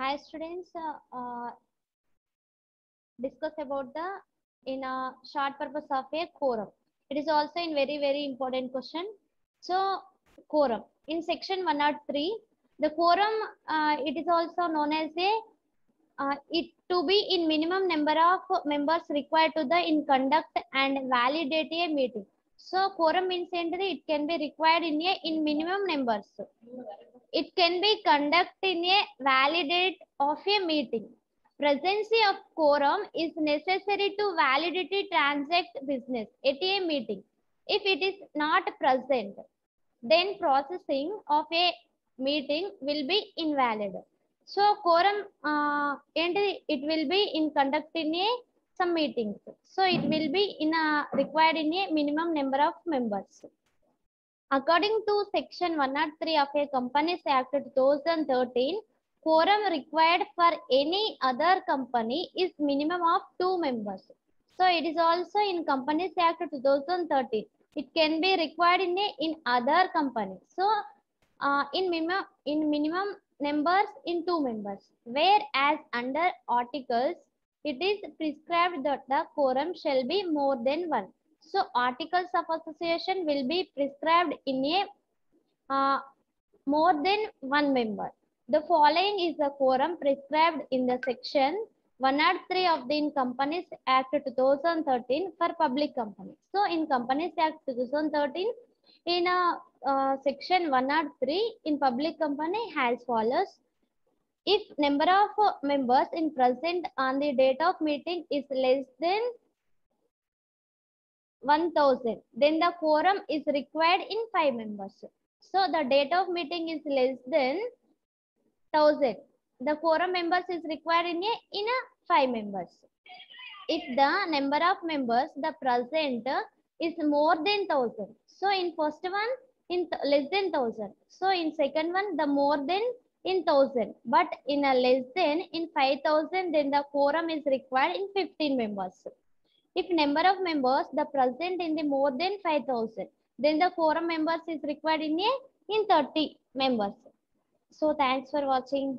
Hi students, uh, uh, discuss about the in a short purpose of a quorum. It is also in very, very important question. So quorum in section 103, the quorum, uh, it is also known as a, uh, it to be in minimum number of members required to the in conduct and validate a meeting. So quorum means it can be required in a in minimum numbers. It can be conducted in a validate of a meeting. Presence of quorum is necessary to validity transact business at a meeting. If it is not present, then processing of a meeting will be invalid. So quorum uh, and it will be in conducting a some meetings. So it will be in a required in a minimum number of members. According to section 103 of a Companies Act 2013, quorum required for any other company is minimum of two members. So it is also in Companies Act 2013. It can be required in a in other companies. So uh, in minimum in minimum numbers in two members. Whereas under articles, it is prescribed that the quorum shall be more than one. So articles of association will be prescribed in a uh, more than one member. The following is the quorum prescribed in the section 103 of the in Companies Act 2013 for public companies. So in Companies Act 2013, in a uh, section 103 in public company has follows. If number of members in present on the date of meeting is less than 1000, then the quorum is required in 5 members. So the date of meeting is less than 1000. The quorum members is required in a, in a 5 members. If the number of members, the present is more than 1000. So in first one, in less than 1000. So in second one, the more than in 1000. But in a less than in 5000, then the quorum is required in 15 members. If number of members, the present in the more than 5000, then the quorum members is required in a in 30 members. So thanks for watching.